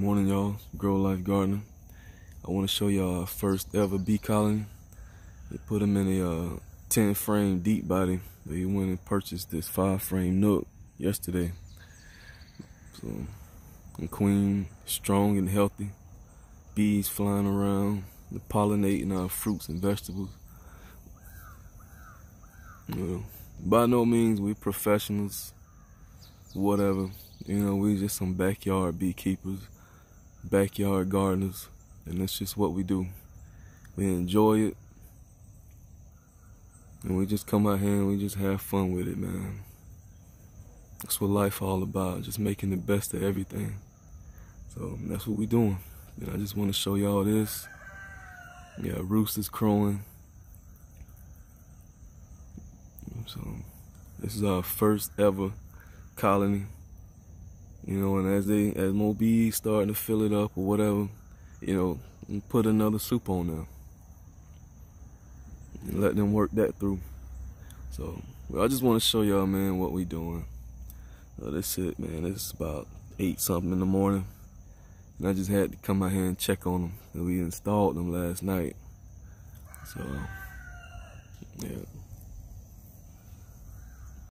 Morning, y'all. Grow Life Gardener. I want to show y'all our first ever bee colony. They put them in a uh, 10 frame deep body. They went and purchased this five frame nuc yesterday. So, and queen, strong and healthy. Bees flying around, pollinating our fruits and vegetables. You know, by no means we professionals, whatever. You know, we just some backyard beekeepers backyard gardeners, and that's just what we do. We enjoy it, and we just come out here and we just have fun with it, man. That's what life all about, just making the best of everything. So that's what we're doing. And I just want to show y'all this. Yeah, roosters crowing. So this is our first ever colony. You know, and as they as more bees starting to fill it up or whatever, you know, put another super on them. And let them work that through. So well, I just want to show y'all, man, what we doing. Uh, that's it, man. It's about eight something in the morning, and I just had to come out here and check on them. And we installed them last night. So yeah.